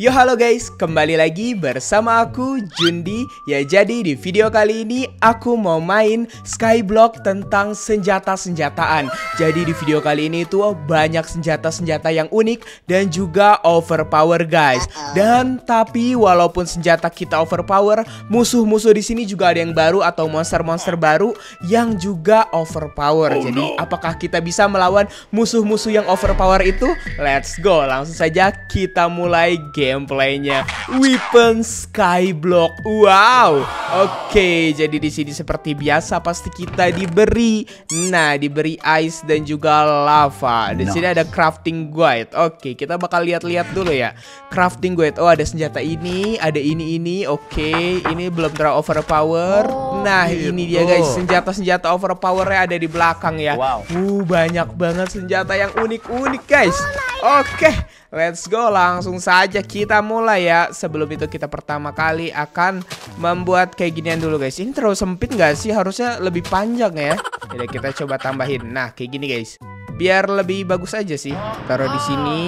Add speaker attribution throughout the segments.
Speaker 1: Yo halo guys, kembali lagi bersama aku Jundi. Ya jadi di video kali ini aku mau main Skyblock tentang senjata-senjataan. Jadi di video kali ini tuh banyak senjata-senjata yang unik dan juga overpower guys. Dan tapi walaupun senjata kita overpower Musuh-musuh di sini juga ada yang baru atau monster-monster baru yang juga overpower. Jadi apakah kita bisa melawan musuh-musuh yang overpower itu? Let's go, langsung saja kita mulai gameplaynya Weapon Skyblock. Wow. Oke, jadi di sini seperti biasa pasti kita diberi nah, diberi ice dan juga lava. Di sini ada crafting guide. Oke, kita bakal lihat-lihat dulu ya. Crafting guide. Oh, ada senjata ini, ada ini ini. Oke, ini belum terlalu overpower. Nah, ini dia guys, senjata-senjata overpowernya ada di belakang ya.
Speaker 2: Wow.
Speaker 1: Uh, banyak banget senjata yang unik-unik guys. Oke, let's go langsung saja kita mulai ya. Sebelum itu kita pertama kali akan membuat kayak ginian dulu guys. Ini terlalu sempit nggak sih? Harusnya lebih panjang ya. Jadi kita coba tambahin. Nah, kayak gini guys. Biar lebih bagus aja sih. Taruh di sini,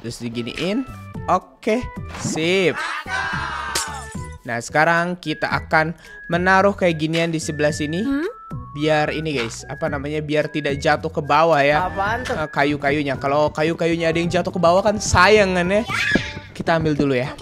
Speaker 1: terus diginiin. Oke, sip. Nah, sekarang kita akan menaruh kayak ginian di sebelah sini. Biar ini guys, apa namanya? Biar tidak jatuh ke bawah ya. Eh, kayu-kayunya. Kalau kayu-kayunya ada yang jatuh ke bawah kan sayang kan ya. Kita ambil dulu ya.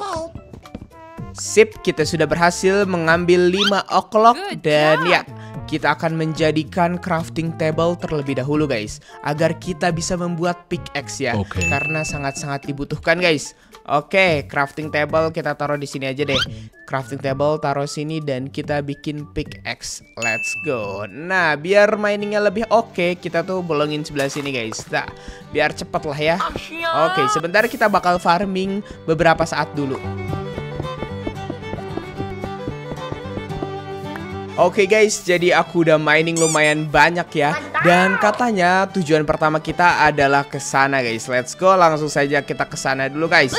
Speaker 1: Sip, kita sudah berhasil mengambil 5 o'clock dan ya kita akan menjadikan crafting table terlebih dahulu guys agar kita bisa membuat pickaxe ya
Speaker 3: Oke.
Speaker 1: karena sangat-sangat dibutuhkan guys. Oke, crafting table kita taruh di sini aja deh. Crafting table taruh sini dan kita bikin pickaxe. Let's go. Nah, biar miningnya lebih oke, kita tuh bolongin sebelah sini guys. Nah, biar cepet lah ya. Oke, sebentar kita bakal farming beberapa saat dulu. Oke guys, jadi aku udah mining lumayan banyak ya Dan katanya tujuan pertama kita adalah ke sana guys Let's go, langsung saja kita ke sana dulu guys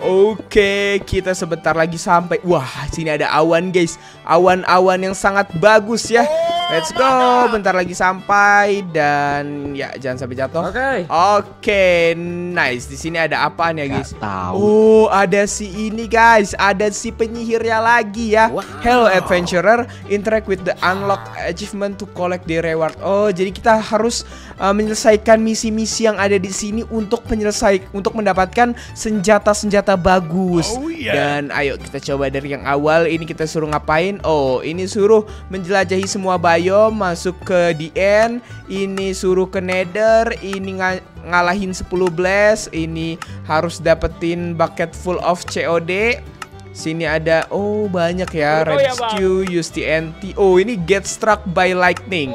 Speaker 1: Oke, kita sebentar lagi sampai. Wah, sini ada awan, guys. Awan-awan yang sangat bagus ya. Let's go. Bentar lagi sampai dan ya jangan sampai jatuh.
Speaker 2: Oke.
Speaker 1: Oke, nice. Di sini ada apaan ya, guys?
Speaker 3: tahu.
Speaker 1: Oh, ada si ini, guys. Ada si penyihirnya lagi ya.
Speaker 2: Wow.
Speaker 1: Hello adventurer, interact with the unlock achievement to collect the reward. Oh, jadi kita harus uh, menyelesaikan misi-misi yang ada di sini untuk menyelesai untuk mendapatkan senjata-senjata bagus.
Speaker 3: Oh, iya.
Speaker 1: Dan ayo kita coba dari yang awal. Ini kita suruh ngapain? Oh, ini suruh menjelajahi semua biome, masuk ke the end. Ini suruh ke Nether, ini nga- ngalahin 10 blast, ini harus dapetin bucket full of COD. Sini ada oh banyak ya
Speaker 2: ya,
Speaker 1: rescue use TNT. Oh ini get struck by lightning.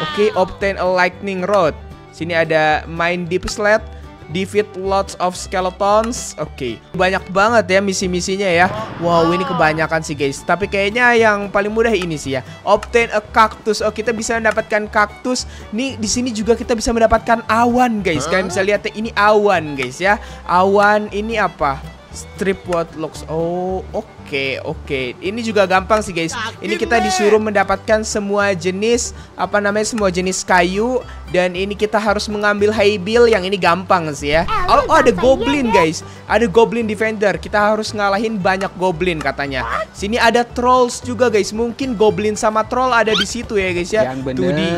Speaker 1: Oke obtain a lightning rod. Sini ada mine deep sled. Defeat lots of skeletons. Oke, banyak banget ya misi-misinya ya. Wow, ini kebanyakan sih guys. Tapi kayaknya yang paling mudah ini sih ya. Obtain a cactus. Oh, kita bisa mendapatkan kaktus. Nih di sini juga kita bisa mendapatkan awan guys. Kalian bisa lihat ya, ini awan guys ya. Awan ini apa? Strip what looks Oh oke oke Ini juga gampang sih guys. Ini kita disuruh mendapatkan semua jenis Apa namanya semua jenis kayu. Dan ini kita harus mengambil high bill Yang ini gampang sih ya. Oh, oh ada goblin guys. Ada goblin defender. Kita harus ngalahin banyak goblin katanya. Sini ada trolls juga guys. Mungkin goblin sama troll ada di situ ya guys ya.
Speaker 2: Yang
Speaker 1: Tuh di,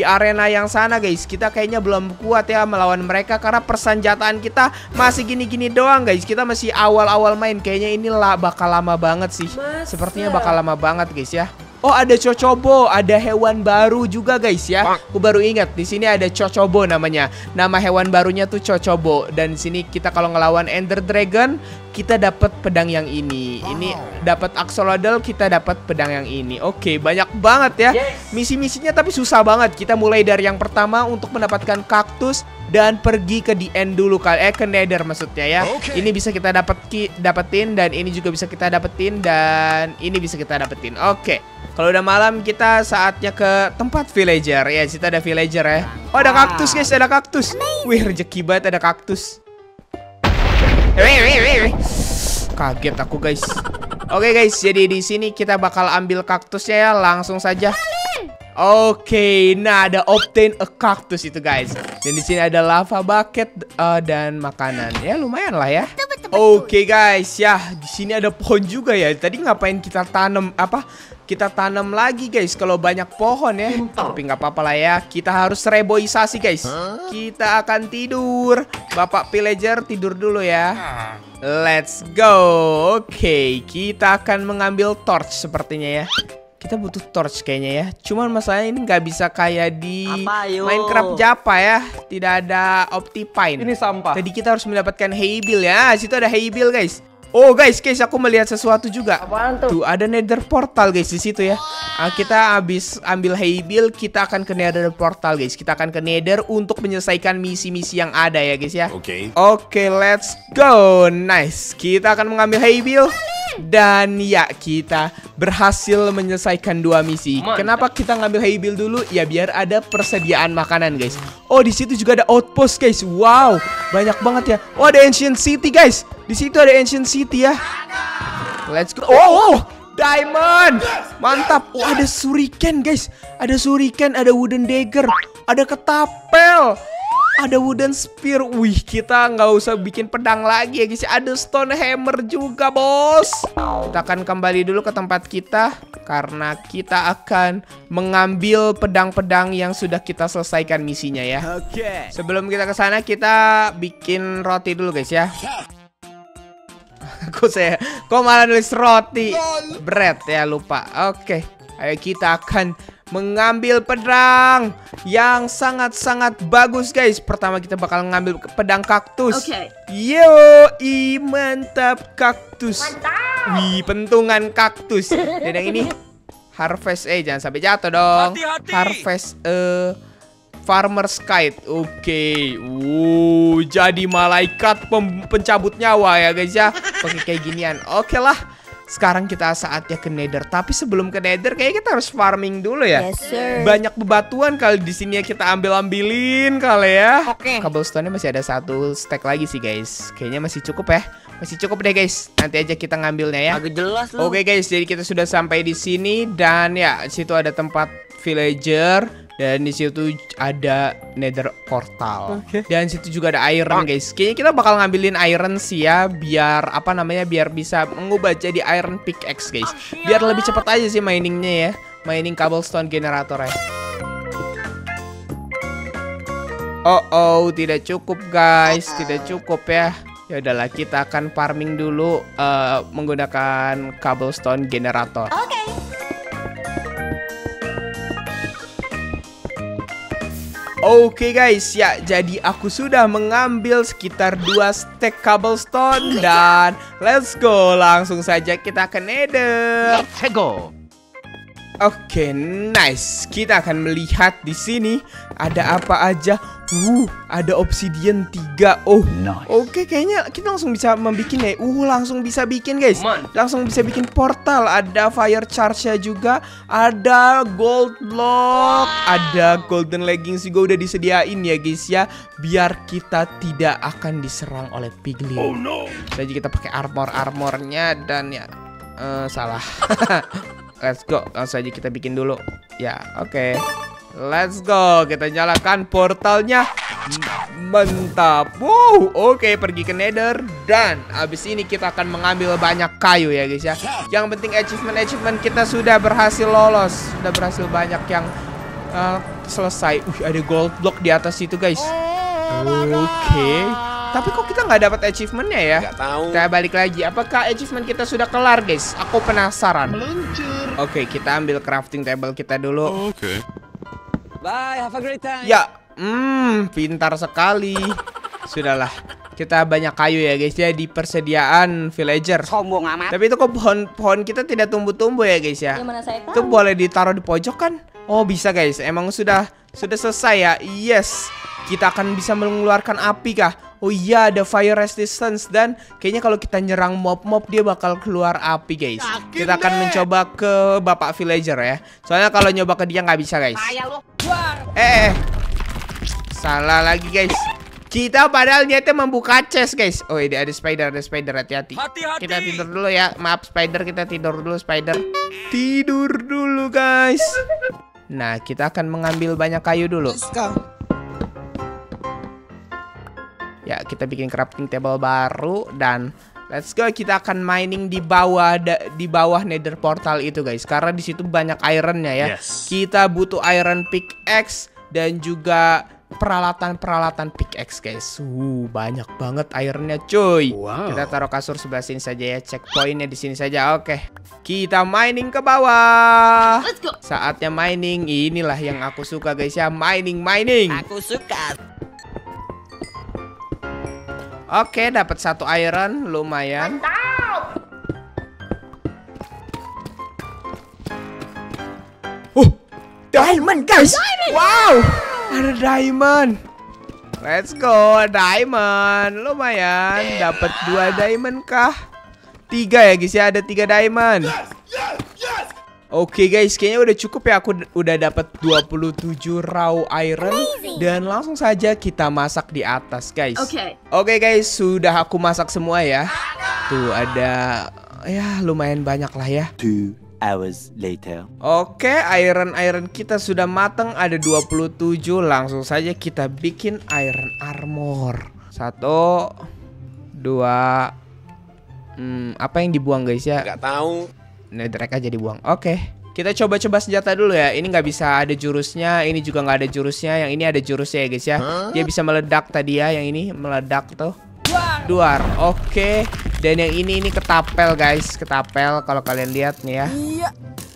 Speaker 1: di arena yang sana guys. Kita kayaknya belum kuat ya melawan mereka. Karena persenjataan kita masih gini-gini doang guys. Kita masih awal-awal main. Kayaknya ini lah bakal lama banget sih Sepertinya bakal lama banget guys ya Oh ada cocobo, ada hewan baru juga guys ya. Aku baru ingat di sini ada cocobo namanya. Nama hewan barunya tuh cocobo dan di sini kita kalau ngelawan Ender Dragon kita dapat pedang yang ini. Ini dapat axolotl kita dapat pedang yang ini. Oke, banyak banget ya. Misi-misinya tapi susah banget. Kita mulai dari yang pertama untuk mendapatkan kaktus dan pergi ke the end dulu kali eh ke nether maksudnya ya. Ini bisa kita dapat ki- dapetin dan ini juga bisa kita dapetin dan ini bisa kita dapetin. Oke. Kalau udah malam kita saatnya ke tempat villager. Ya, situ ada villager ya. Oh, ada kaktus guys, ada kaktus. Wih, rezeki banget ada kaktus. Wih, wih, wih, wih. Kaget aku guys. Oke guys, jadi di sini kita bakal ambil kaktusnya ya langsung saja. Oke, nah ada obtain a cactus itu guys. Dan di sini ada lava bucket uh, dan makanan. Ya lumayan lah ya. Oke guys, ya di sini ada pohon juga ya. Tadi ngapain kita tanam apa? Kita tanam lagi guys. Kalau banyak pohon ya. Tapi nggak apa-apa lah ya. Kita harus reboisasi guys. Kita akan tidur. Bapak pillager tidur dulu ya. Let's go. Oke, kita akan mengambil torch sepertinya ya. Kita butuh torch kayaknya ya. Cuman masalahnya ini nggak bisa kayak di Minecraft Japa ya. Tidak ada Optifine.
Speaker 2: Ini sampah.
Speaker 1: Jadi kita harus mendapatkan Haybill ya. Situ ada Haybill guys. Oh guys, guys aku melihat sesuatu juga.
Speaker 2: Apaan tuh?
Speaker 1: Tuh ada Nether portal guys di situ ya. Ah, kita habis ambil Haybill, kita akan ke Nether portal guys. Kita akan ke Nether untuk menyelesaikan misi-misi yang ada ya guys ya.
Speaker 3: Oke.
Speaker 1: Oke, let's go. Nice. Kita akan mengambil Haybill. Dan ya, kita berhasil menyelesaikan dua misi.
Speaker 2: Mantap.
Speaker 1: Kenapa kita ngambil Haybill dulu? Ya biar ada persediaan makanan, guys. Oh, di situ juga ada outpost, guys. Wow, banyak banget ya. Oh, ada Ancient City, guys. Di situ ada Ancient City ya. Let's go. Oh, oh, diamond. Mantap. Oh, ada shuriken, guys. Ada shuriken, ada wooden dagger, ada ketapel. Ada wooden spear. Wih, kita nggak usah bikin pedang lagi ya guys. Ada stone hammer juga, bos. Kita akan kembali dulu ke tempat kita karena kita akan mengambil pedang-pedang yang sudah kita selesaikan misinya ya.
Speaker 3: Oke.
Speaker 1: Sebelum kita ke sana, kita bikin roti dulu guys ya. Kok saya, kok malah nulis roti? Bread ya lupa. Oke, ayo kita akan mengambil pedang yang sangat-sangat bagus guys. Pertama kita bakal ngambil pedang kaktus.
Speaker 4: Oke.
Speaker 1: Yo, i mantap kaktus. Wih, pentungan kaktus. Dan yang ini harvest eh jangan sampai jatuh dong.
Speaker 3: Hati-hati.
Speaker 1: Harvest eh Farmer's Kite. Oke. Wow, jadi malaikat pem- pencabut nyawa ya guys ya. Pakai kayak ginian. Oke lah. Sekarang kita saatnya ke Nether. Tapi sebelum ke Nether kayaknya kita harus farming dulu ya.
Speaker 4: Yes, sir.
Speaker 1: Banyak bebatuan kali di sini ya kita ambil-ambilin kali ya.
Speaker 4: Oke.
Speaker 1: Cobblestone-nya masih ada satu stack lagi sih guys. Kayaknya masih cukup ya. Masih cukup deh guys. Nanti aja kita ngambilnya ya.
Speaker 2: Agak jelas lu.
Speaker 1: Oke guys, jadi kita sudah sampai di sini dan ya situ ada tempat villager dan di situ ada nether portal. Dan situ juga ada iron guys. Kayaknya kita bakal ngambilin iron sih ya biar apa namanya biar bisa mengubah jadi iron pickaxe guys. Biar lebih cepat aja sih miningnya ya. Mining cobblestone generator ya. Oh oh, tidak cukup guys, tidak cukup ya. Ya udahlah, kita akan farming dulu eh, menggunakan cobblestone generator.
Speaker 4: Oke.
Speaker 1: Oke guys, ya jadi aku sudah mengambil sekitar 2 stack cobblestone dan let's go langsung saja kita ke Nether.
Speaker 2: Tego.
Speaker 1: Oke, nice. Kita akan melihat di sini ada apa aja. Uh, ada obsidian 3. Oh,
Speaker 2: Nice.
Speaker 1: Oke, kayaknya kita langsung bisa membikin ya. Uh, langsung bisa bikin, guys. Langsung bisa bikin portal. Ada fire charge-nya juga. Ada gold block, ada golden leggings juga udah disediain ya, guys ya. Biar kita tidak akan diserang oleh piglin. Oh no. Jadi kita pakai armor-armornya dan ya eh, salah. Let's go. Langsung aja kita bikin dulu. Ya, oke. Let's go. Kita nyalakan portalnya. Mantap. Wow, oke pergi ke Nether dan abis ini kita akan mengambil banyak kayu ya guys ya. Yang penting achievement achievement kita sudah berhasil lolos, sudah berhasil banyak yang uh, selesai. Uh, ada gold block di atas itu guys. Oke. Tapi kok kita nggak dapat achievementnya ya?
Speaker 3: Gak tahu.
Speaker 1: Kita balik lagi. Apakah achievement kita sudah kelar, guys? Aku penasaran. Oke, kita ambil crafting table kita dulu.
Speaker 3: Oke.
Speaker 2: Bye, have a great time.
Speaker 1: Ya, hmm, pintar sekali. Sudahlah. Kita banyak kayu ya, guys ya di persediaan villager.
Speaker 2: Sombong amat.
Speaker 1: Tapi itu kok pohon-pohon kita tidak tumbuh-tumbuh ya, guys ya?
Speaker 4: Gimana saya
Speaker 1: Itu
Speaker 4: tahu?
Speaker 1: boleh ditaruh di pojok kan? Oh, bisa, guys. Emang sudah sudah selesai ya? Yes. Kita akan bisa mengeluarkan api kah? Oh iya, ada fire resistance dan kayaknya kalau kita nyerang mob-mob dia bakal keluar api, guys. Kita akan mencoba ke Bapak villager ya. Soalnya kalau nyoba ke dia nggak bisa, guys.
Speaker 2: Lu.
Speaker 1: Eh, eh. salah lagi, guys. Kita padahal niatnya membuka chest, guys. Oh, ini ada spider, ada spider, hati-hati.
Speaker 3: Hati-hati.
Speaker 1: Kita tidur dulu ya. Maaf, spider, kita tidur dulu, spider. Tidur dulu, guys. Nah, kita akan mengambil banyak kayu dulu.
Speaker 2: Let's go.
Speaker 1: Ya, kita bikin crafting table baru dan let's go kita akan mining di bawah di bawah Nether portal itu guys. Karena di situ banyak ironnya ya.
Speaker 3: Yes.
Speaker 1: Kita butuh iron pickaxe dan juga peralatan-peralatan pickaxe guys. Uh, banyak banget ironnya cuy.
Speaker 3: Wow.
Speaker 1: Kita taruh kasur sebelah sini saja ya. Checkpointnya di sini saja. Oke. Kita mining ke bawah. Saatnya mining. Inilah yang aku suka guys ya. Mining, mining.
Speaker 2: Aku suka.
Speaker 1: Oke, dapat satu iron, lumayan. Oh, diamond guys! Wow, ada diamond. Let's go, diamond. Lumayan, dapat dua diamond kah? Tiga ya guys ya, ada tiga diamond. Oke guys, kayaknya udah cukup ya aku udah dapat 27 raw iron dan langsung saja kita masak di atas guys.
Speaker 4: Oke.
Speaker 1: Oke guys, sudah aku masak semua ya. Tuh ada ya lumayan banyak lah ya.
Speaker 5: Two hours later.
Speaker 1: Oke, iron-iron kita sudah matang ada 27. Langsung saja kita bikin iron armor. Satu, dua, hmm, apa yang dibuang guys ya?
Speaker 3: Gak tahu.
Speaker 1: Netherrack aja dibuang. Oke. Kita coba-coba senjata dulu ya. Ini nggak bisa ada jurusnya. Ini juga nggak ada jurusnya. Yang ini ada jurusnya ya guys ya. Dia bisa meledak tadi ya. Yang ini meledak tuh. Duar. Oke. Dan yang ini ini ketapel guys. Ketapel kalau kalian lihat nih ya.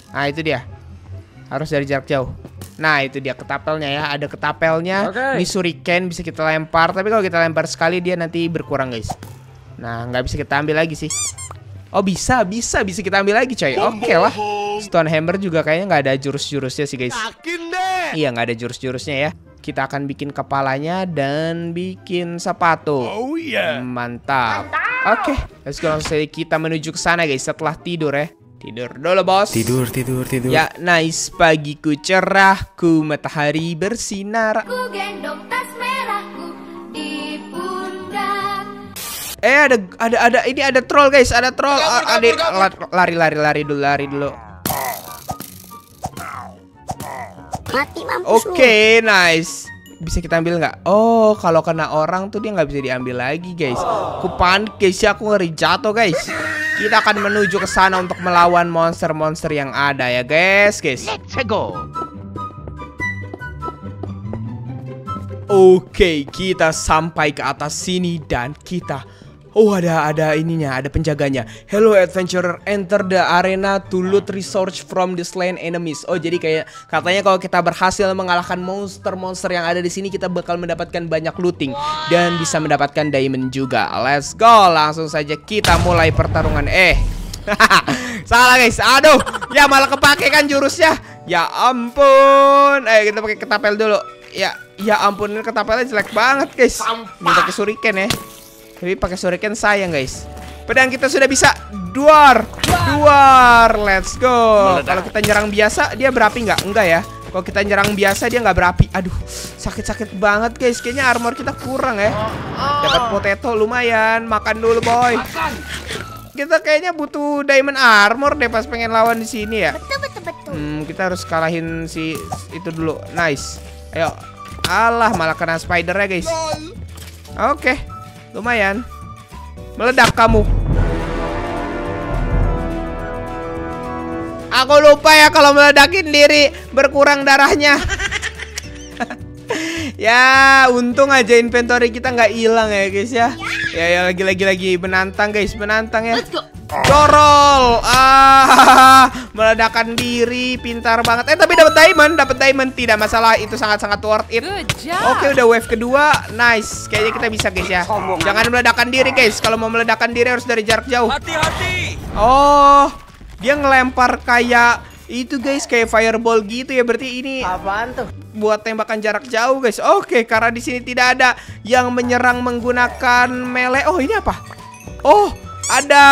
Speaker 1: Nah itu dia. Harus dari jarak jauh. Nah itu dia ketapelnya ya. Ada ketapelnya.
Speaker 3: Oke.
Speaker 1: Ini shuriken bisa kita lempar. Tapi kalau kita lempar sekali dia nanti berkurang guys. Nah nggak bisa kita ambil lagi sih. Oh bisa, bisa, bisa kita ambil lagi coy. Oke lah. Stone Hammer juga kayaknya nggak ada jurus-jurusnya sih guys.
Speaker 3: Yakin deh.
Speaker 1: Iya nggak ada jurus-jurusnya ya. Kita akan bikin kepalanya dan bikin sepatu.
Speaker 3: Oh iya.
Speaker 1: Mantap. Oke, let's go langsung saja. Kita menuju ke sana guys setelah tidur ya. Tidur dulu bos.
Speaker 3: Tidur, tidur, tidur.
Speaker 1: Ya nice pagiku cerahku matahari bersinar.
Speaker 4: Ku gendong
Speaker 1: Eh ada ada ada ini ada troll guys, ada troll. A- Ada la- lari lari lari dulu lari dulu.
Speaker 4: Mati
Speaker 1: Oke, nice. Bisa kita ambil nggak? Oh, kalau kena orang tuh dia nggak bisa diambil lagi, guys. Aku panik, guys. Aku ngeri jatuh, guys. Kita akan menuju ke sana untuk melawan monster-monster yang ada ya, guys, guys. Oke, kita sampai ke atas sini dan kita Oh, ada ada ininya, ada penjaganya. Hello adventurer, enter the arena to loot resource from the slain enemies. Oh, jadi kayak katanya kalau kita berhasil mengalahkan monster-monster yang ada di sini kita bakal mendapatkan banyak looting dan bisa mendapatkan diamond juga. Let's go, langsung saja kita mulai pertarungan. Eh, Salah guys, aduh, ya malah kepake kan jurusnya. Ya ampun, eh kita pakai ketapel dulu. Ya, ya ampun ini ketapelnya jelek banget guys. Ini pakai shuriken ya. Tapi pakai shuriken sayang guys. Pedang kita sudah bisa duar, duar, let's go. Kalau kita nyerang biasa dia berapi nggak? Enggak ya. Kalau kita nyerang biasa dia nggak berapi. Aduh, sakit-sakit banget guys. Kayaknya armor kita kurang ya. Dapat potato lumayan, makan dulu boy. Kita kayaknya butuh diamond armor deh pas pengen lawan di sini ya.
Speaker 4: Betul betul betul.
Speaker 1: Hmm, kita harus kalahin si itu dulu. Nice. Ayo. Alah, malah kena spider ya, guys. Oke. Lumayan. Meledak kamu. Aku lupa ya kalau meledakin diri berkurang darahnya. ya, untung aja inventory kita nggak hilang ya, guys ya. Ya, ya lagi-lagi lagi menantang, guys, menantang ya.
Speaker 4: Let's go.
Speaker 1: Corol, ah, meledakan diri, pintar banget. Eh tapi dapat diamond, dapat diamond tidak masalah, itu sangat-sangat worth it. Oke udah wave kedua, nice. Kayaknya kita bisa guys ya. Jangan meledakkan diri guys. Kalau mau meledakkan diri harus dari jarak jauh.
Speaker 3: Hati-hati.
Speaker 1: Oh, dia ngelempar kayak itu guys, kayak fireball gitu ya. Berarti ini
Speaker 2: Apaan tuh?
Speaker 1: buat tembakan jarak jauh guys. Oke, karena di sini tidak ada yang menyerang menggunakan melee. Oh ini apa? Oh, ada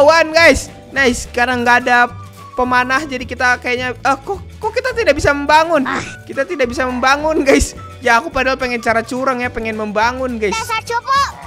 Speaker 1: awan guys. Nice, karena nggak ada pemanah jadi kita kayaknya eh, kok kok kita tidak bisa membangun. Kita tidak bisa membangun guys. Ya aku padahal pengen cara curang ya, pengen membangun guys.
Speaker 4: Dasar copo.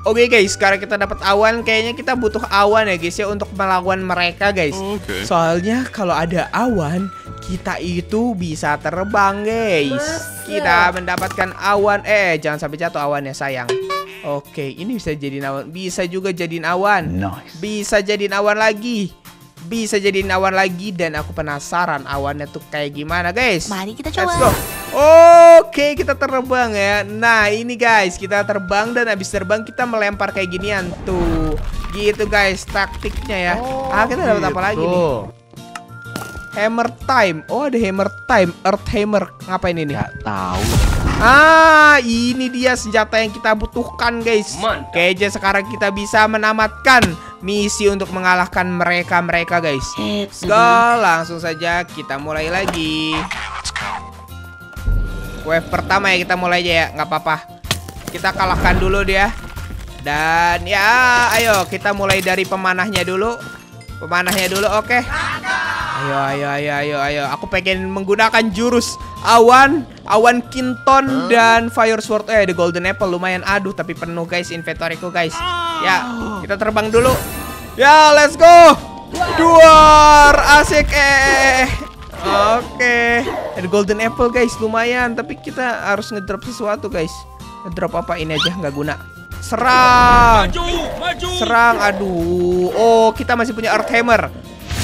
Speaker 1: Oke guys, sekarang kita dapat awan. Kayaknya kita butuh awan ya guys ya untuk melawan mereka guys.
Speaker 3: Oke.
Speaker 1: Soalnya kalau ada awan, kita itu bisa terbang guys. Kita mendapatkan awan. Eh, jangan sampai jatuh awannya sayang. Oke, ini bisa jadiin awan. Bisa juga jadiin awan.
Speaker 5: Nice.
Speaker 1: Bisa jadiin awan lagi. Bisa jadiin awan lagi dan aku penasaran awannya tuh kayak gimana guys.
Speaker 4: Mari kita
Speaker 1: Let's
Speaker 4: coba.
Speaker 1: go. Oke, kita terbang ya. Nah, ini guys, kita terbang dan habis terbang kita melempar kayak ginian tuh. Gitu guys, taktiknya ya. ah, kita dapat apa lagi nih? Hammer time. Oh, ada hammer time. Earth hammer. Ngapain ini?
Speaker 5: Gak tahu.
Speaker 1: Ah, ini dia senjata yang kita butuhkan, guys.
Speaker 3: Mantap.
Speaker 1: Kayaknya sekarang kita bisa menamatkan misi untuk mengalahkan mereka-mereka, guys. Let's go, langsung saja kita mulai lagi. Wave pertama ya kita mulai aja ya, nggak apa-apa. Kita kalahkan dulu dia. Dan ya, ayo kita mulai dari pemanahnya dulu. Pemanahnya dulu, oke. Ayo, ayo, ayo, ayo, ayo. Aku pengen menggunakan jurus awan, awan kinton dan fire sword. Eh, the golden apple lumayan. Aduh, tapi penuh guys inventoryku guys. Ya, kita terbang dulu. Ya, let's go. Duar, asik eh. Oke, ada golden apple guys, lumayan. Tapi kita harus ngedrop sesuatu guys. Ngedrop apa ini aja nggak guna. Serang.
Speaker 3: Maju, maju.
Speaker 1: Serang, aduh. Oh, kita masih punya Earth Hammer.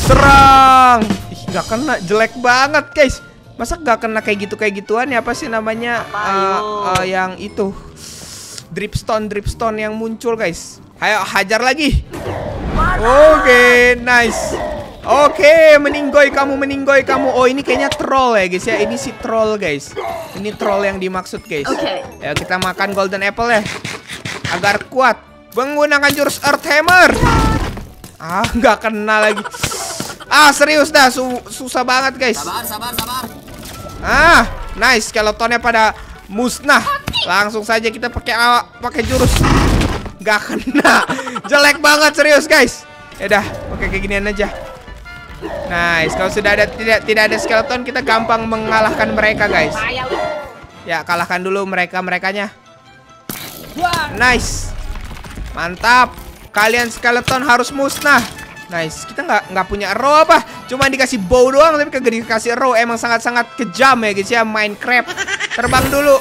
Speaker 1: Serang. Ih, nggak kena, jelek banget, guys. Masa nggak kena kayak gitu kayak gituan ya? Apa sih namanya? Eh, eh, yang itu. Dripstone, dripstone yang muncul, guys. Ayo hajar lagi. Oke, nice. Oke, meninggoy kamu, meninggoy kamu. Oh, ini kayaknya troll ya, guys ya. Ini si troll, guys. Ini troll yang dimaksud, guys. Oke. Ya, kita makan golden apple ya. Agar kuat. Menggunakan jurus Earth Hammer. Ah, nggak kena lagi. Ah, serius dah. Su- susah banget, guys.
Speaker 2: Sabar, sabar, sabar.
Speaker 1: Ah, nice. Skeletonnya pada musnah. Langsung saja kita pakai pakai jurus. Gak kena. Jelek banget serius, guys. Ya dah, pakai kayak ginian aja. Nice. Kalau sudah ada tidak tidak ada skeleton, kita gampang mengalahkan mereka, guys. Ya, kalahkan dulu mereka-merekanya. Nice. Mantap. Kalian skeleton harus musnah. Nice. Kita nggak nggak punya arrow apa? Cuma dikasih bow doang tapi kagak dikasih arrow. Emang sangat-sangat kejam ya guys ya Minecraft. Terbang dulu.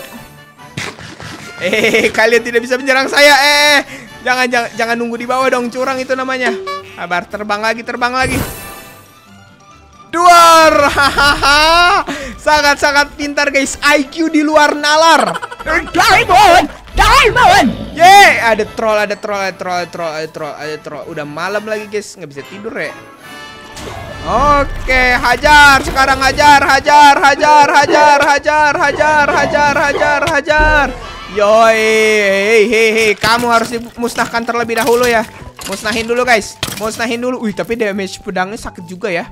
Speaker 1: Eh, kalian tidak bisa menyerang saya. Eh, jangan jangan jangan nunggu di bawah dong. Curang itu namanya. Sabar, terbang lagi, terbang lagi. Duar, hahaha, sangat-sangat pintar guys. IQ di luar nalar. Diamond, diamond. Ye, ada troll, ada troll, ada troll, ada troll, ada troll, ada troll. Udah malam lagi guys, nggak bisa tidur ya. Oke, hajar sekarang hajar, hajar, hajar, hajar, hajar, hajar, hajar, hajar, hajar. Yoi, hei, hei, hei, kamu harus dimusnahkan terlebih dahulu ya. Musnahin dulu guys, musnahin dulu. Wih, tapi damage pedangnya sakit juga ya.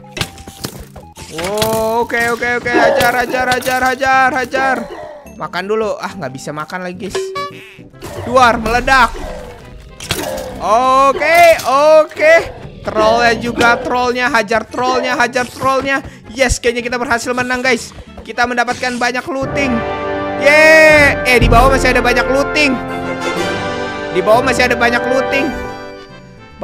Speaker 1: Oh, Oke oke oke hajar hajar hajar hajar hajar. Makan dulu. Ah nggak bisa makan lagi guys. Duar meledak. Oke oke. Trollnya juga trollnya hajar trollnya hajar trollnya. Yes kayaknya kita berhasil menang guys. Kita mendapatkan banyak looting. Yeay. Eh di bawah masih ada banyak looting. Di bawah masih ada banyak looting.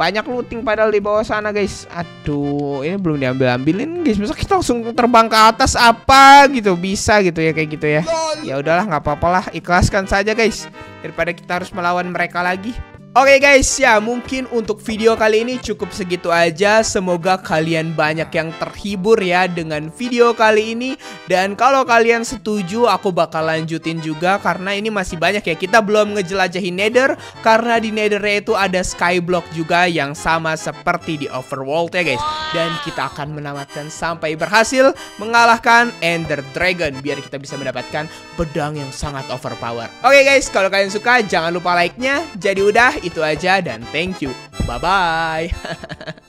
Speaker 1: Banyak looting padahal di bawah sana guys. Aduh ini belum diambil-ambilin guys. Masa kita langsung terbang ke atas apa gitu? Bisa gitu ya kayak gitu ya. Ya udahlah nggak apa-apa lah. Ikhlaskan saja guys. Daripada kita harus melawan mereka lagi Oke guys ya mungkin untuk video kali ini cukup segitu aja. Semoga kalian banyak yang terhibur ya dengan video kali ini. Dan kalau kalian setuju aku bakal lanjutin juga Karena ini masih banyak ya. Kita belum ngejelajahin nether Karena di nether itu ada skyblock juga yang sama seperti di overworld ya guys. Dan kita akan menamatkan sampai berhasil mengalahkan ender dragon Biar kita bisa mendapatkan pedang yang sangat overpower. Oke guys kalau kalian suka jangan lupa like-nya. Jadi udah itu aja dan thank you. Bye bye.